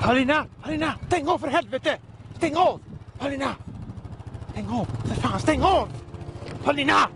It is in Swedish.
Paulina! Paulina! Stäng av för helvete! Stäng av! Paulina! Stäng av! För fan, stäng av! Paulina!